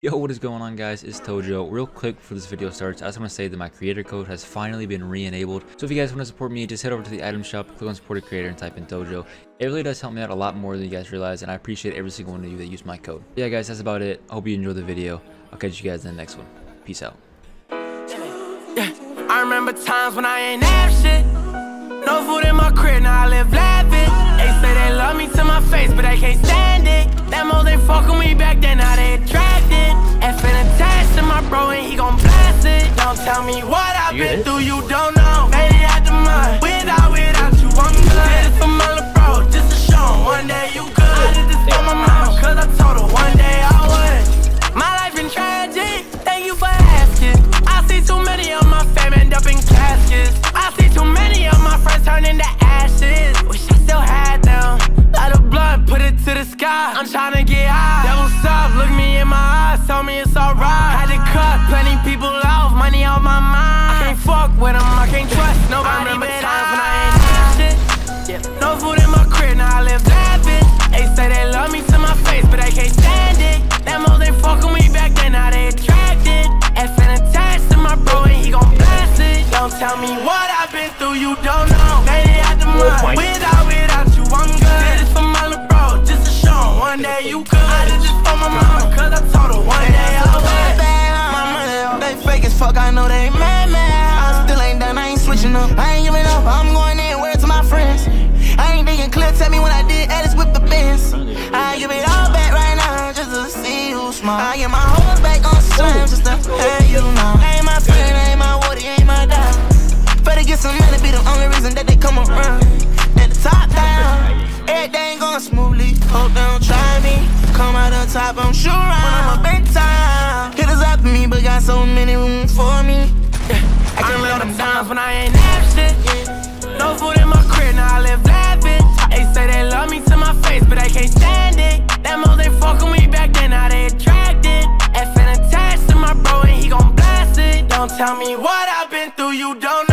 Yo, what is going on guys? It's Tojo. Real quick before this video starts, I just want to say that my creator code has finally been re-enabled. So if you guys want to support me, just head over to the item shop, click on support a creator and type in Tojo. It really does help me out a lot more than you guys realize and I appreciate every single one of you that use my code. Yeah guys, that's about it. I hope you enjoyed the video. I'll catch you guys in the next one. Peace out. Yeah, I remember times when I ain't have shit. No food in my crib, now I live lavish. They say they love me to my face, but I can't stand it. Tell me what I've been through, you don't know. Made it out the mud. Without, without you, I'm good. Did it for my little bro, just to show him one day you good. I did this for my mom, cause I told her one day I would. My life been tragic, thank you for asking. I see too many of my fam end up in caskets. I see too many of my friends turn into ashes. Wish I still had them. Light a blunt, put it to the sky. I'm trying to get high. Devil's up, look me in my eyes, In my crib, now I live lavish. They say they love me to my face, but I can't stand it. Them hoes they fucking me back then, now they attracted. Effing attached to my bro, and he gon' blast it. Don't tell me what I've been through, you don't know. Made it out the mud. Without, without you, I'm good. Did this for my little bro, just to show him one day you could. I did this for my mama, cause I told her one day I would. My money, they fake as fuck, I know they mad, mad. I still ain't done, I ain't switching up. I ain't I get my hoes back on slime, just to have you know. Ain't my friend, ain't my woody, ain't my dog. Better get some money, be the only reason that they come around. At the top down, everything going smoothly. Hope they don't try me. Come out the top, I'm sure I'm a big time. Hitters after me, but got so many room for me. I can remember them times when I ain't Tell me what I've been through, you don't